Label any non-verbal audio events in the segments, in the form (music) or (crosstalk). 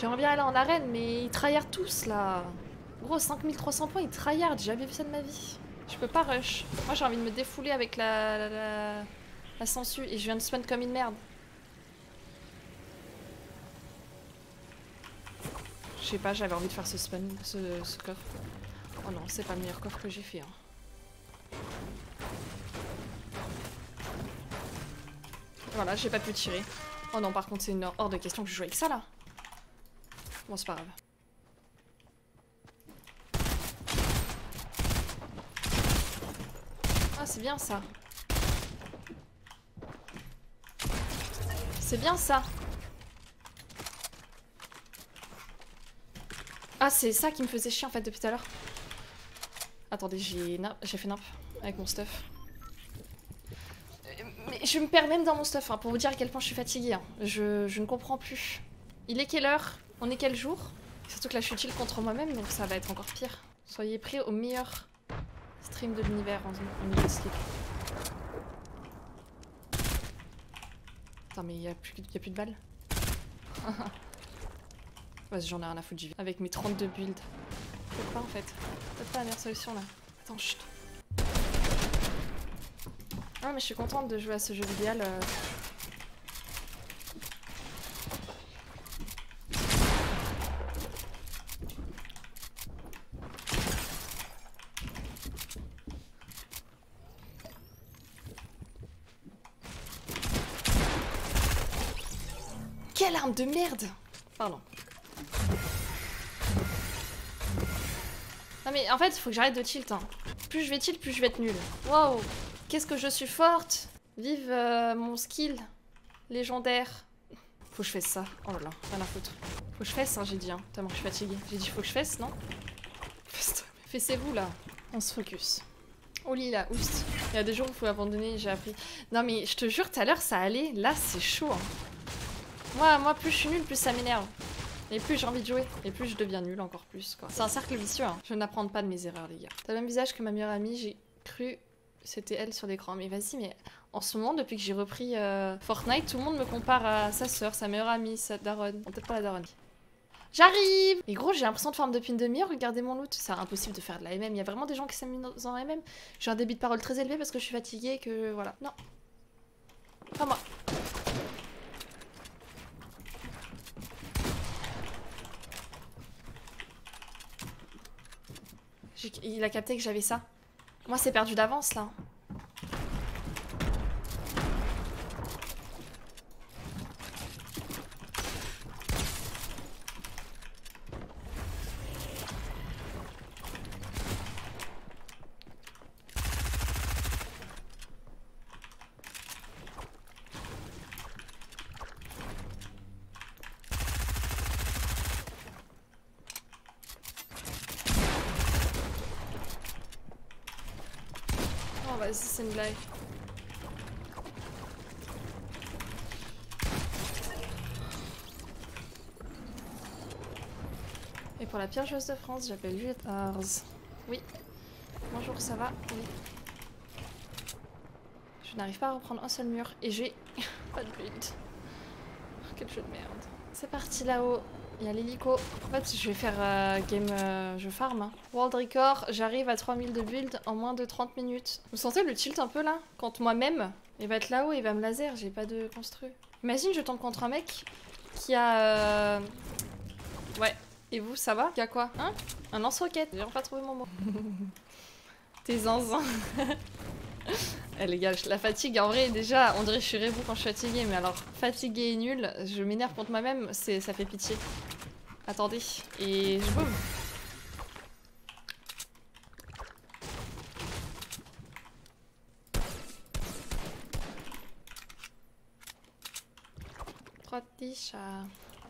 J'aimerais bien aller en arène, mais ils tryhardent tous là. Gros, 5300 points, ils tryhardent. J'ai jamais vu ça de ma vie. Je peux pas rush. Moi, j'ai envie de me défouler avec la, la, la, la sensu et je viens de spawn comme une merde. Je sais pas, j'avais envie de faire ce spawn, ce, coffre. Oh non, c'est pas le meilleur coffre que j'ai fait. Hein. Voilà, j'ai pas pu tirer. Oh non, par contre, c'est une hors de question que je joue avec ça là. Bon, c'est pas grave. Ah, c'est bien ça. C'est bien ça. Ah, c'est ça qui me faisait chier en fait depuis tout à l'heure. Attendez, j'ai fait nimp avec mon stuff. Mais je me perds même dans mon stuff, hein, pour vous dire à quel point je suis fatiguée. Hein. Je, je, ne comprends plus. Il est quelle heure? On est quel jour? Surtout que là je suis chill contre moi-même, donc ça va être encore pire. Soyez prêts au meilleur stream de l'univers en, niveau skip. Attends, mais il n'y a, plus, de balles? (laughs) Vas-y, j'en ai rien à foutre, j'y vais. Avec mes 32 builds. Peut-être pas en fait? Peut-être pas la meilleure solution là. Attends, chut. Ah, mais je suis contente de jouer à ce jeu vidéo. Euh... Quelle arme de merde Pardon. Non mais en fait, il faut que j'arrête de tilt. Hein. Plus je vais tilt, plus je vais être nulle. Waouh Qu'est-ce que je suis forte Vive euh, mon skill légendaire. Faut que je fasse ça. Oh là là, rien à foutre. Faut que je fasse, hein, j'ai dit. Hein. Tellement je suis fatiguée. J'ai dit faut que je fasse, non Fessez-vous là. On se focus. Oh là, oust. Il y a des jours où il faut abandonner, j'ai appris. Non mais je te jure, tout à l'heure ça allait. Là c'est chaud. Hein. Moi, moi, plus je suis nulle, plus ça m'énerve. Et plus j'ai envie de jouer, et plus je deviens nulle encore plus. quoi. C'est un cercle vicieux, hein. Je n'apprends pas de mes erreurs, les gars. T'as le même visage que ma meilleure amie, j'ai cru c'était elle sur l'écran. Mais vas-y, mais en ce moment, depuis que j'ai repris euh, Fortnite, tout le monde me compare à sa soeur, sa meilleure amie, sa daronne. Peut-être pas la daronne. J'arrive Mais gros, j'ai l'impression de farm depuis une demi-heure, regardez mon loot. C'est impossible de faire de la MM. Il y a vraiment des gens qui s'amusent en MM. J'ai un débit de parole très élevé parce que je suis fatiguée et que voilà. Non. Pas moi. Il a capté que j'avais ça. Moi, c'est perdu d'avance, là. C'est une blague. Et pour la pire joueuse de France, j'appelle Juliette Ars. Oui. Bonjour, ça va? Oui. Je n'arrive pas à reprendre un seul mur et j'ai (laughs) pas de build. Quel jeu de merde. C'est parti là-haut. Il y a l'hélico. En fait, je vais faire euh, game... Euh, je farm. Hein. World record, j'arrive à 3000 de build en moins de 30 minutes. Vous sentez le tilt un peu là? Quand moi-même, il va être là-haut, il va me laser, j'ai pas de construit. Imagine, je tombe contre un mec qui a... Euh... Ouais. Et vous, ça va? Y a quoi? Hein? Un lance-roquette. J'ai pas trouvé mon mot. (laughs) T'es zinzin. (laughs) (laughs) Eh les gars, la fatigue, en vrai, déjà, on dirait que je suis rebou quand je suis fatiguée, mais alors, fatiguée et nulle, je m'énerve contre moi-même, ça fait pitié. Attendez, et je boum. Trois petits chats.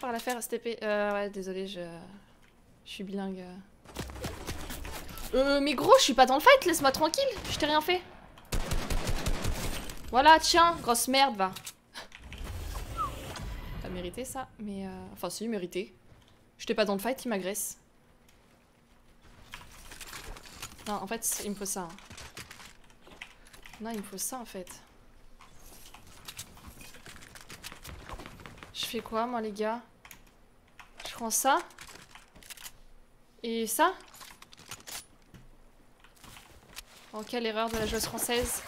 Par la faire STP. Euh, ouais, désolé, je... Je suis bilingue. Euh, mais gros, je suis pas dans le fight, laisse-moi tranquille, je t'ai rien fait. Voilà, tiens, grosse merde, va. Pas mérité ça, mais... Euh... Enfin si, mérité. J'étais pas dans le fight, il m'agresse. Non, en fait, il me faut ça. Hein. Non, il me faut ça, en fait. Je fais quoi, moi, les gars? Je prends ça? Et ça? Oh, quelle erreur de la joueuse française.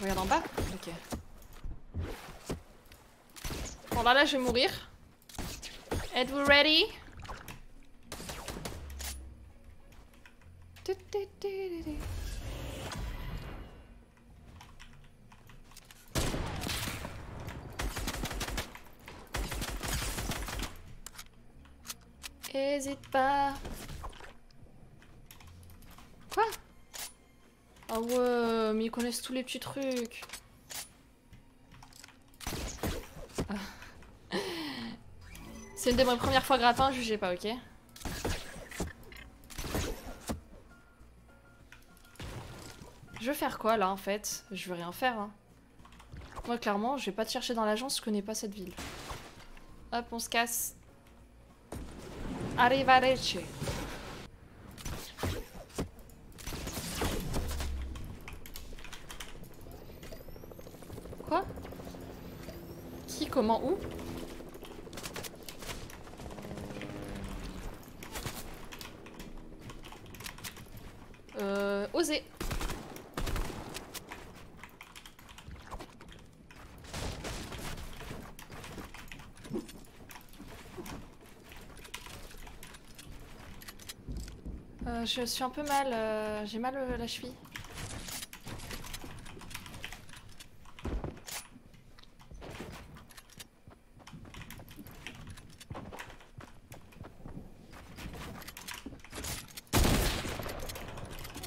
Je regarde en bas Ok. Bon, là, là, je vais mourir. Êtes-vous ready? Hésite pas. Quoi Ah ouais, mais ils connaissent tous les petits trucs. Ah. C'est une de mes premières fois gratin, jugez pas, ok? Je veux faire quoi là en fait? Je veux rien faire. Hein. Moi clairement, je vais pas te chercher dans l'agence, je connais pas cette ville. Hop, on se casse. Arrivederci. Quoi Qui, comment, où Euh... Oser. Euh, je suis un peu mal, euh, j'ai mal la cheville.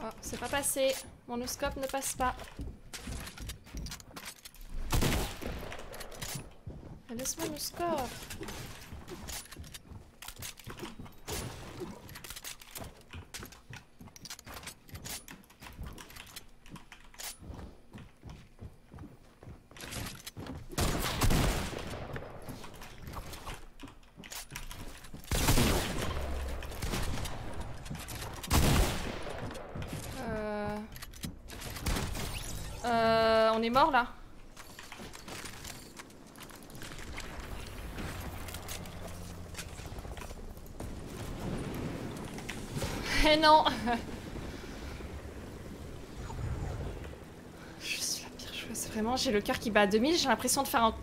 Oh, c'est pas passé. Mon oscope ne passe pas. Laisse-moi mon scope. Mort là. (laughs) Eh non. (laughs) Je suis la pire joueuse, vraiment, j'ai le cœur qui bat à 2000, j'ai l'impression de faire un,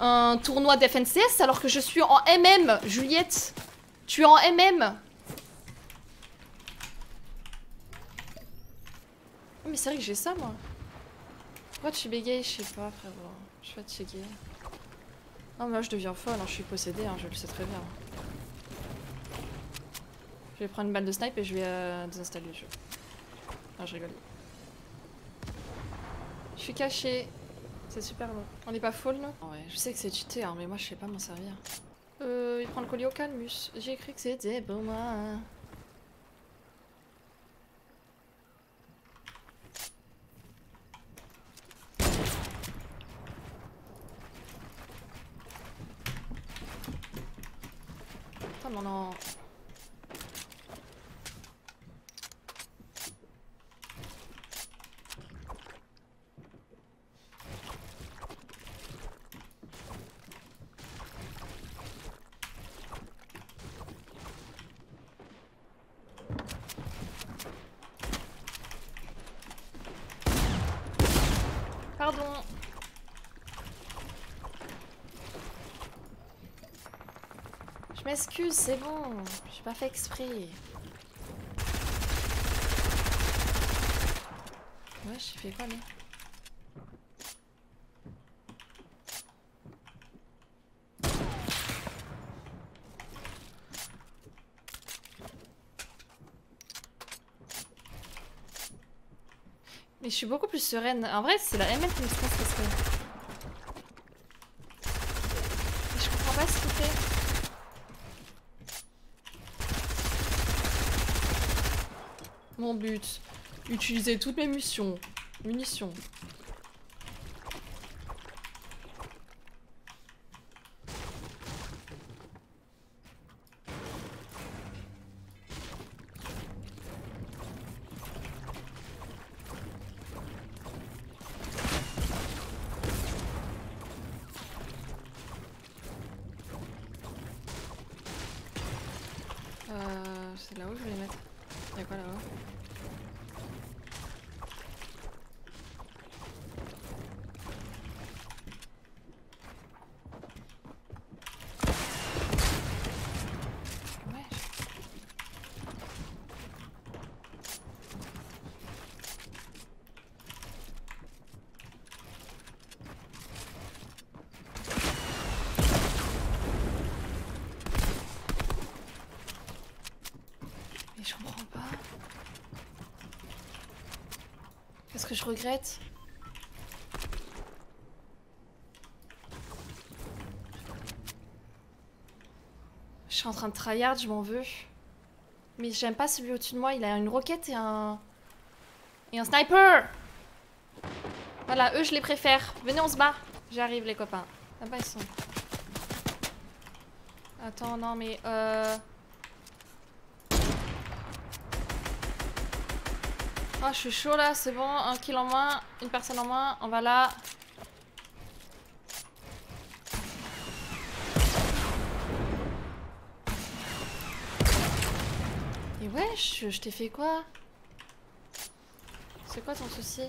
un tournoi d'FNCS alors que je suis en MM, Juliette Tu es en MM mais c'est vrai que j'ai ça moi. Pourquoi tu bégayes? Je sais pas frérot. Je suis fatiguée. Non mais là je deviens folle, hein. je suis possédée, hein, je le sais très bien. Je vais prendre une balle de snipe et je vais euh, désinstaller le jeu. Ah je rigole. Je suis cachée. C'est super long. On n'est pas full nous? Ouais, je sais que c'est cheaté hein, mais moi je sais pas m'en servir. Euh, il prend le collier au calmus. J'ai cru que c'était pour moi. Putain, mais on en... Pardon. Je m'excuse, c'est bon. J'ai pas fait exprès. Ouais, j'ai fait quoi Mais? Je suis beaucoup plus sereine. En vrai, c'est la ML qui me stresse parce. Mon but. Utiliser toutes mes munitions. Munitions. C'est là où je vais les mettre. Y'a quoi là-haut Ouais. Mais je comprends pas. Qu'est-ce que je regrette Je suis en train de tryhard, je m'en veux. Mais j'aime pas celui au-dessus de moi, il a une roquette et un... Et un sniper Voilà, eux je les préfère. Venez, on se bat. J'arrive les copains. Là-bas ils sont. Attends, non mais... Euh... Oh, je suis chaud là, c'est bon. Un kill en moins, une personne en moins. On va là. Et wesh, je t'ai fait quoi? C'est quoi ton souci?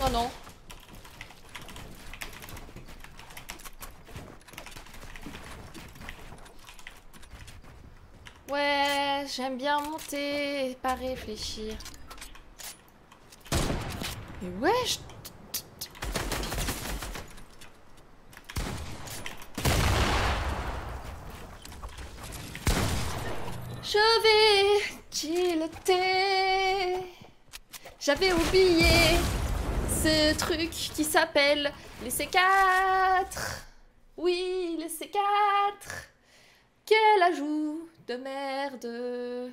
Oh non. Ouais, j'aime bien monter et pas réfléchir. Mais wesh Je vais tilter. J'avais oublié ce truc qui s'appelle les C4. Oui, les C4. Quel ajout de merde.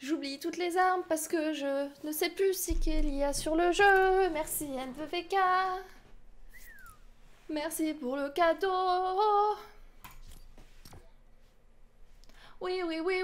J'oublie toutes les armes parce que je ne sais plus ce qu'il y a sur le jeu. Merci NVVK. Merci pour le cadeau. Oui, oui, oui.